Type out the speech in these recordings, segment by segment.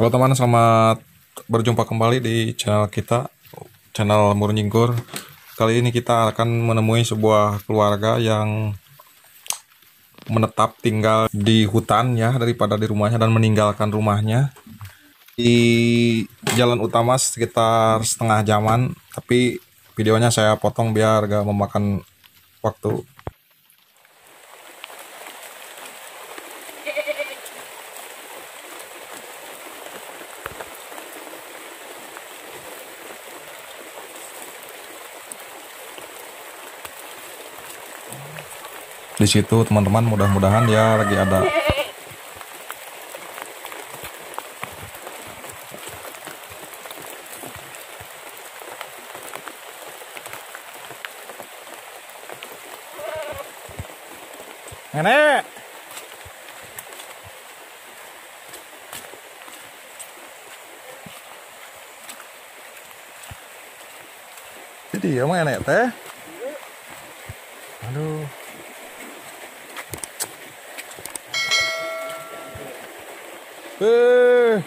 Halo teman, selamat berjumpa kembali di channel kita, channel Murnyingkur. Kali ini kita akan menemui sebuah keluarga yang menetap tinggal di hutan ya daripada di rumahnya dan meninggalkan rumahnya di jalan utama sekitar setengah jaman tapi videonya saya potong biar gak memakan waktu di situ teman-teman mudah-mudahan ya lagi ada Nenek. Jadi ya mah nenek teh. Aduh. Eh.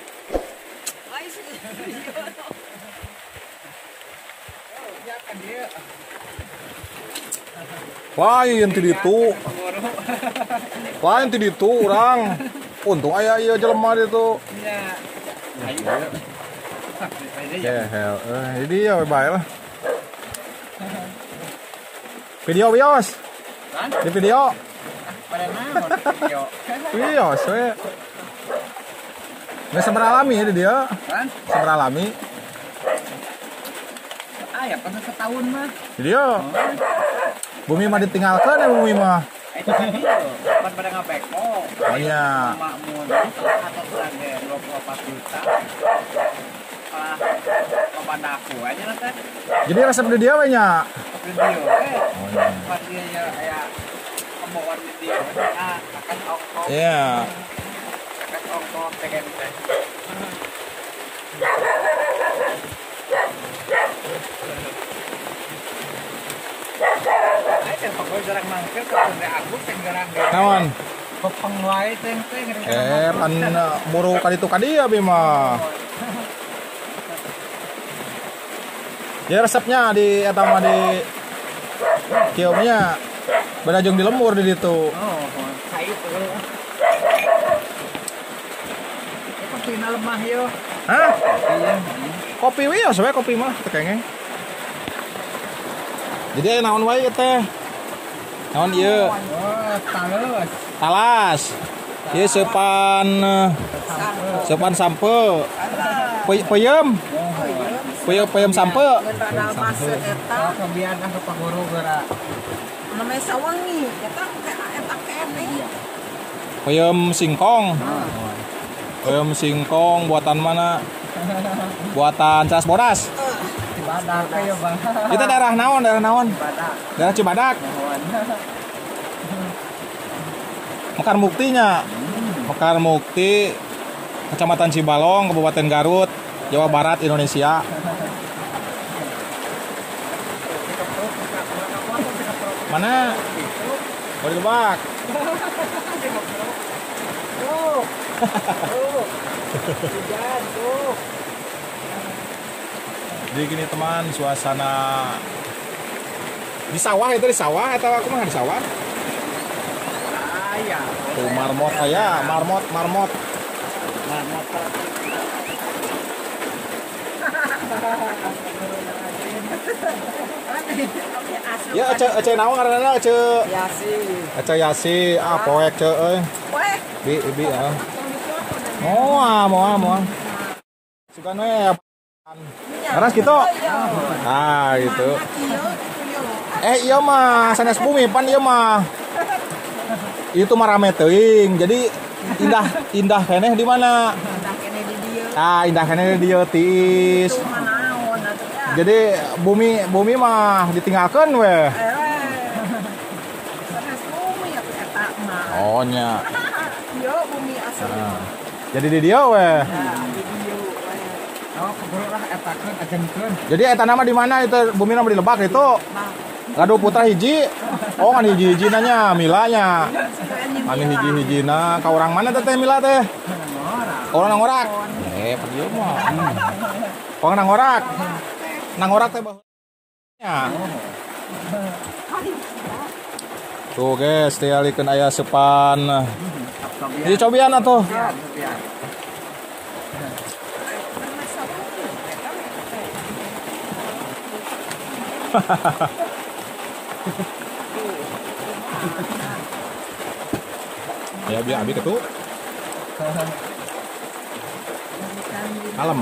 Lain ti ditu. Lain ti ditu orang. Untung aya ieu jelema ditu. Ya, hell. Eh, ini ya bae lah. Video bios. Di video. Bios we. Nggak seberalami ya di dia. Kan? Seberalami. Ah ya pernah setahun mah. Di dia. Bumi mah ditinggalkan ya bumi mah. Itu. Pas pada ngapeko. Oh iya. Makmun atau lagi 24 juta. Ah, kepada aku aja nanti Jadi resep di dia banyak. video. Eh, Oh iya. pas dia ya kayak kemauan video. Ah, akan ongkos, Iya. Pepeng wae teh teh Eh, pan eh, buru kali itu kadi ya bima. Ya resepnya di eta mah di kieunya berajung di lembur di ditu. Oh, kai itu. Lemah yo. Hah? Iya. Kopi wios we kopi mah teu kengeng. Jadi aya naon wae teh? Naon ieu? Oh, talus. Talas. Ieu sepan eh, sepan sampe. Pe- Peyem. Peyem peyem sampe. Rada masuk eta Oh, kebian aku Pak Guru geura. namanya sawangi eta teh eta kene Peyem singkong. Peyem singkong buatan mana? Buatan Cas Bodas. Cibadak Bang. Itu daerah naon? Daerah naon? Cibadak. Daerah Cibadak. Mekar Muktinya. Mekar Mukti, Kecamatan Cibalong, Kabupaten Garut, Jawa Barat, Indonesia. Mana? Mau dilebak. Jadi gini teman, suasana di sawah itu di sawah atau aku mah di sawah? Ah, iya. Tuh marmot aya, marmot, marmot. Nah, motor. Ya ece ece naon ngaranna ece ya sih ece yasi ah poek ce euy. Bi bi ah. Moal moal moal. Suka we. Aras gitu. Ah gitu. Eh iya mah sanes bumi pan iya mah. Itu mah rame teuing. Jadi indah indah keneh di mana? Kene di dieu Ah indah keneh di dieu ya Jadi bumi bumi mah ditinggalkan weh. eh ya Oh nya. Nah, Jadi di dia weh. ya Oh. Jadi eta nama di mana itu bumi nama di Lebak itu? nah Gaduh putra hiji. Oh kan hiji hiji nanya milanya. Kami hiji-hijina ka orang mana teh Mila teh? Orang nangorak. Eh, pergi mah. Orang nangorak. Nangorak teh bah. Ya. Tuh guys, tialikeun aya sepan. Jadi cobian atuh. Ya biar abi ketu. Kalem.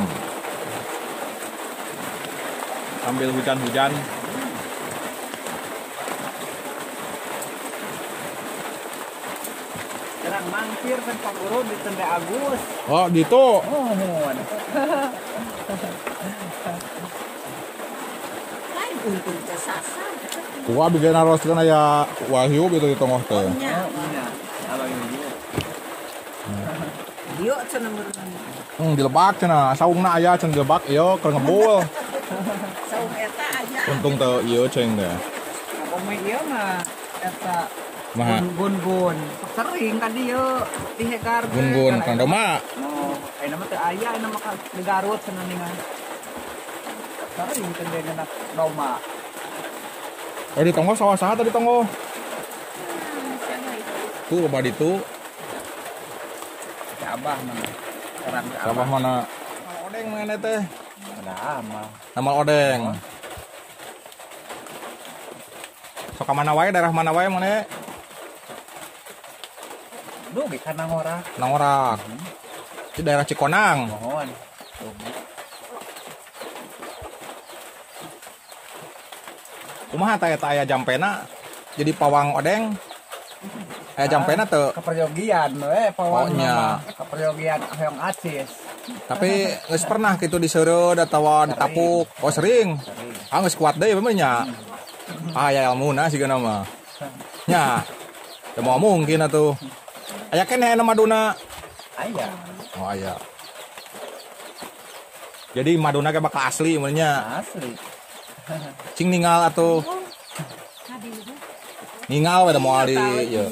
Sambil hujan-hujan. Kan Pak Guru di Tende Agus. Oh, gitu. Oh, mohon. Lain untung teh sasa. Gua bikin naros kan aya Wahyu gitu di tengah teh. Nya, Iya. Kalau ini juga. Dio cenah meureun. Hmm, dilebak cenah. Saungna aya cenah dilebak ieu keur ngebul. Saung eta. Untung teu ieu ceng teh. Ome ieu mah eta Maha. gun-gun. Sering kan dia di Hegar. Gun-gun kan doma. No, eh nama teh aya aya nama ka di Garut cenah ningan. Sering kan dia nak doma. Eh di tonggo sawah saha tadi tonggo? Tuh loba ditu. Si Abah mana? Orang Sawah mana? Odeng mana teh? Ada ama. Nama odeng. Sok mana wae daerah mana wae mana? Duh, bikin ngorak. Nangorak. Di daerah Cikonang. Mohon. Tuh. Kumaha teh eta aya jampena jadi pawang odeng. Aya jampena teu Keperjogian we pawang nya. mah. Keperjogian hoyong acis. tapi geus pernah gitu diseureud atawa ditapuk. Oh sering. Sering. Ah geus kuat deui nya. Ah ya ilmuna sigana mah. Nya. Teu mau mungkin atuh. Aya keneh anu maduna. Aya. Oh aya. Jadi maduna ge bakal asli benernya. Asli. Cing ningal atuh. Ningal we da moal di. Iya,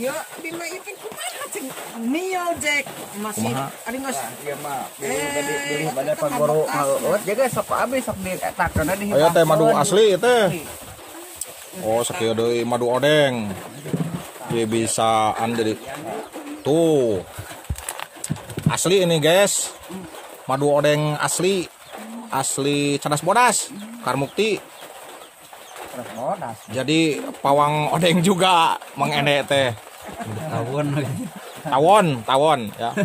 cing Nio Jack masih Kumaha? ari geus Iya mah. Eh, pada bekas. ngeueut jaga sok abis sok di etak karena di Aya teh madu asli teh. Oh sakieu deui madu odeng. Dia bisaan jadi tuh. Asli ini guys. Madu odeng asli. Asli cadas bodas. Karmukti. Jadi pawang odeng juga mengene teh. Tahun Tawon, tawon ya.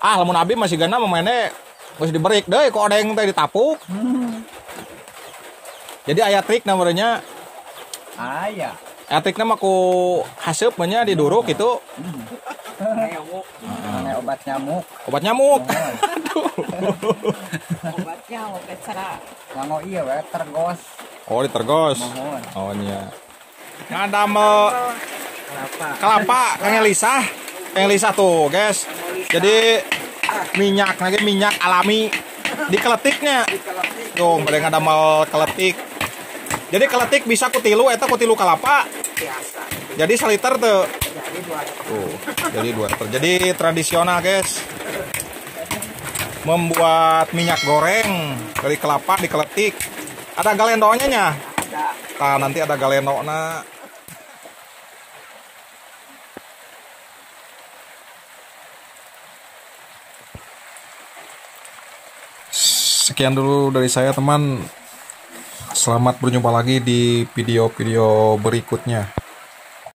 Ah, lamun abi masih gana memene geus diberik deui ku odeng teh ditapuk. Jadi aya trik namanya Aya. Aya trikna mah ku haseup mah nya diduruk itu Namanya obat nyamuk. obat nyamuk. obatnya oke cara Lango iya we tergos. Oh, ditergos. Oh nya. Ngadamel Kenapa? kelapa Kang Elisa. Kang Elisa tuh, guys. Jadi minyak lagi minyak alami di keletiknya. Tuh, mereka ngadamel keletik. Jadi keletik bisa kutilu eta kutilu kelapa. biasa Jadi saliter tuh. jadi dua Tuh, jadi dua liter. Jadi tradisional, guys. Membuat minyak goreng dari kelapa dikeletik. Ada galendonya nya. Nah, nanti ada galendona. Sekian dulu dari saya, teman. Selamat berjumpa lagi di video-video berikutnya.